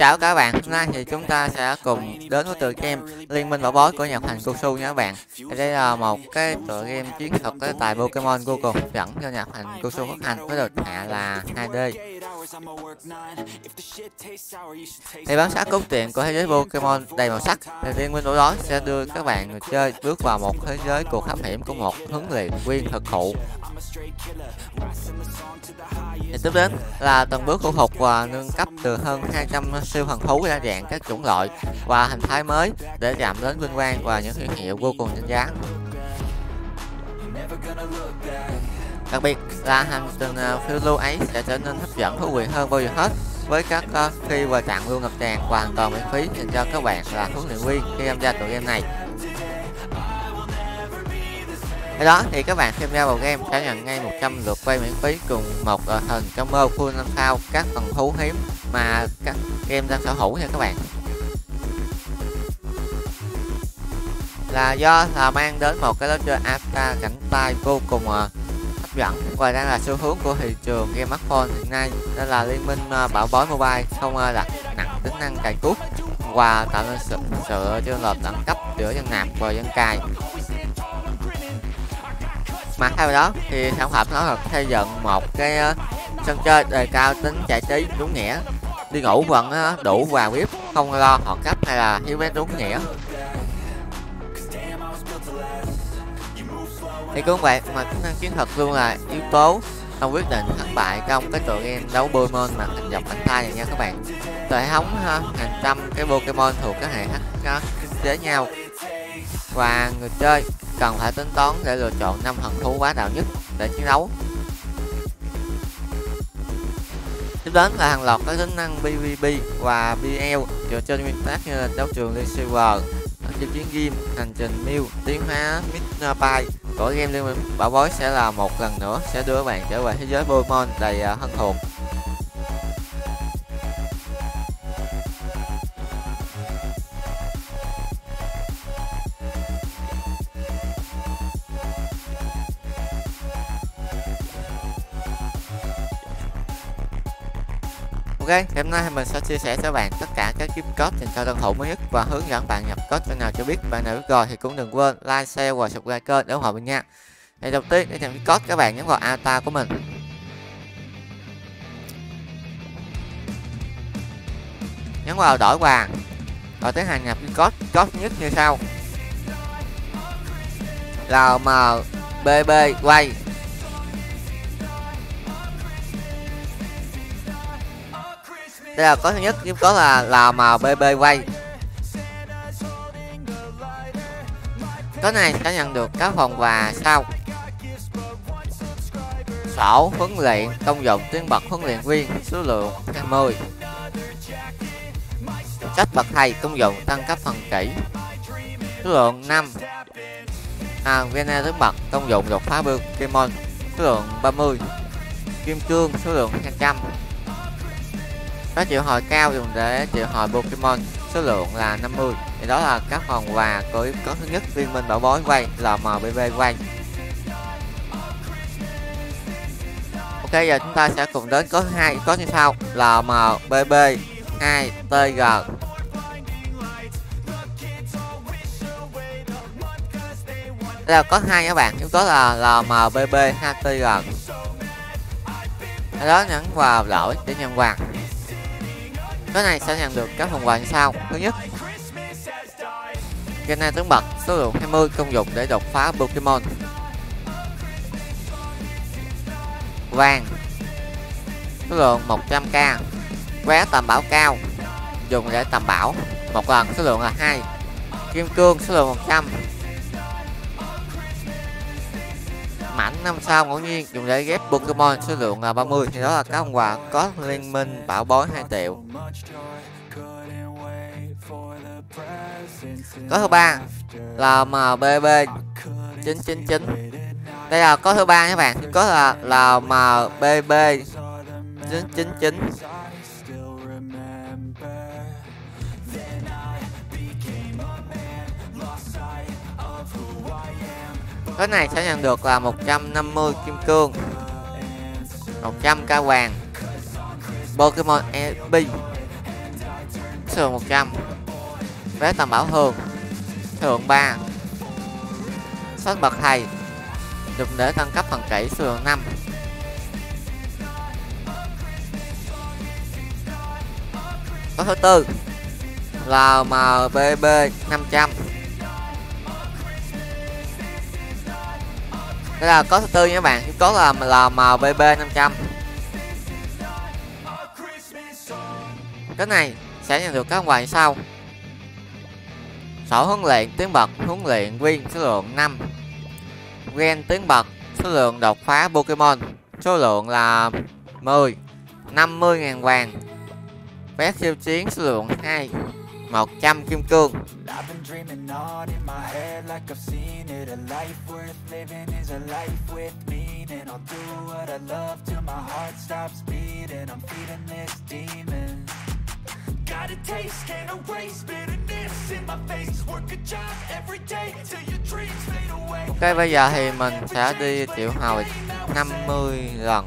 chào các bạn, hôm nay thì chúng ta sẽ cùng đến với tựa game Liên minh bảo bối của nhà thành Kusu nha các bạn. Đây là một cái tựa game chiến thuật cái tài Pokemon Google dẫn cho nhà thành Kusu phát hành với đợt hạ là 2D Thì bán sát cốt truyện của thế giới Pokemon đầy màu sắc. Thì Liên minh bảo bối sẽ đưa các bạn người chơi bước vào một thế giới cuộc hấp hiểm của một huấn luyện viên thực thụ. Thì tiếp đến là từng bước khôi phục và nâng cấp từ hơn 200 siêu thần thú đa dạng các chủng loại và hình thái mới để chạm đến vinh quang và những thương hiệu vô cùng danh giá. Đặc biệt là hành trình ờ, phiêu lưu ấy sẽ trở nên hấp dẫn thú vị hơn bao giờ hết với các uh, khi và trạng lưu ngập tràn hoàn toàn miễn phí dành cho các bạn là huấn luyện viên khi tham gia tụi game này. Cái đó thì các bạn tham gia vào game sẽ nhận ngay 100 lượt quay miễn phí cùng một đội hình mơ full năm sao các phần thú hiếm mà các game đang sở hữu nha các bạn. Là do là mang đến một cái lối chơi avatar cảnh tay vô cùng ờ, hấp dẫn và đang là xu hướng của thị trường game smartphone hiện nay đó là liên minh ờ, bảo bối mobile không đặt nặng tính năng cài cút và tạo nên sự sự chênh lệch đẳng cấp giữa dân nạp và dân cài mà thay đó thì sản phẩm nó được xây dựng một cái uh, sân chơi đề cao tính giải trí đúng nghĩa. Đi ngủ vẫn uh, đủ và vip không lo họ cấp hay là thiếu vé đúng nghĩa. Thì cũng vậy mà tính năng chiến thuật luôn là yếu tố không quyết định thắng bại trong cái tựa game đấu Pokemon mà thành dọc cánh tay này nha các bạn. Hệ thống ha, ờ, hàng trăm cái Pokemon thuộc các hệ khác kinh nhau. Và người chơi cần phải tính toán để lựa chọn năm thần thú quá đạo nhất để chiến đấu. Tiếp đến là hàng loạt các tính năng PvP và BL dựa trên nguyên tắc như là đấu trường Receiver chơi chiến game, hành trình Mew, tiến hóa Midnight của game liên minh bảo bối sẽ là một lần nữa sẽ đưa các bạn trở về thế giới Pokemon đầy à, hân thuộc. Ok, hôm nay mình sẽ chia sẻ cho bạn tất cả các kiếm code dành cho tân thủ mới nhất và hướng dẫn bạn nhập code cho nào cho biết. Bạn nào biết rồi thì cũng đừng quên like, share và subscribe kênh để ủng hộ mình nha. Thì đầu tiên để nhận gift code các bạn nhấn vào avatar của mình. Nhấn vào đổi vàng. Rồi tiến hành nhập code, code nhất như sau. LMBB quay đây là có thứ nhất giúp có là là màu bb quay. Có này sẽ nhận được các phòng quà sau. Sổ huấn luyện công dụng tuyến bậc huấn luyện viên số lượng 20 sách bậc thầy công dụng tăng cấp phần kỹ số lượng 5 à, Vena tuyến bậc công dụng đột phá Pokemon số lượng 30 kim cương số lượng 200 có triệu hồi cao dùng để triệu hồi Pokemon, số lượng là 50 thì đó là các phần quà của có thứ nhất liên minh bảo bối quay, là MBB quay. Ok, giờ chúng ta sẽ cùng đến có hai, có như sau, là MBB 2 TG đây là có hai các bạn chúng có là LMBB 2 TG đó nhấn vào lỗi để nhận quà cái này sẽ nhận được các phần quà như sau. Thứ nhất Gena tướng bật, số lượng 20 công dụng để đột phá Pokemon. Vàng, số lượng 100k vé tầm bảo cao, dùng để tầm bảo. Một lần số lượng là 2 kim cương, số lượng 100 mảnh, năm sao ngẫu nhiên, dùng để ghép Pokemon số lượng là 30 thì đó là các ông quà có liên minh, bảo bối 2 triệu. Có thứ ba là MBB 999 đây là có thứ ba các bạn. Có là là MBB 999 cái này sẽ nhận được là 150 kim cương 100 ca vàng, Pokemon EB số 100 vé tầm bảo thường số 3 sách bậc thầy, dùng để tăng cấp phần kỹ sườn 5 có thứ tư là MBB 500 đây là có thứ tư nha các bạn. Có là là MBB 500 cái này sẽ nhận được các quà sau. Sổ huấn luyện tiến bậc huấn luyện viên số lượng 5 gen tiến bậc số lượng đột phá Pokemon, số lượng là 10 50.000 vàng. Vé siêu chiến số lượng 2 100 kim cương. Got a taste, can't erase bitterness in my face. Work a job every day till your dreams fade away. Ok bây giờ thì mình sẽ đi triệu hồi 50 lần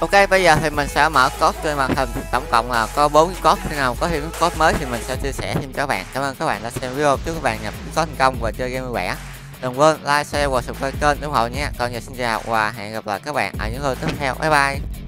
Ok, bây giờ thì mình sẽ mở code trên màn hình. Tổng cộng là có bốn code. Khi nào có thêm code mới thì mình sẽ chia sẻ thêm cho các bạn. Cảm ơn các bạn đã xem video. Chúc các bạn nhập code thành công và chơi game vui vẻ. Đừng quên like, share và subscribe kênh ủng hộ nhé. Còn giờ xin chào và hẹn gặp lại các bạn ở những video tiếp theo. Bye bye.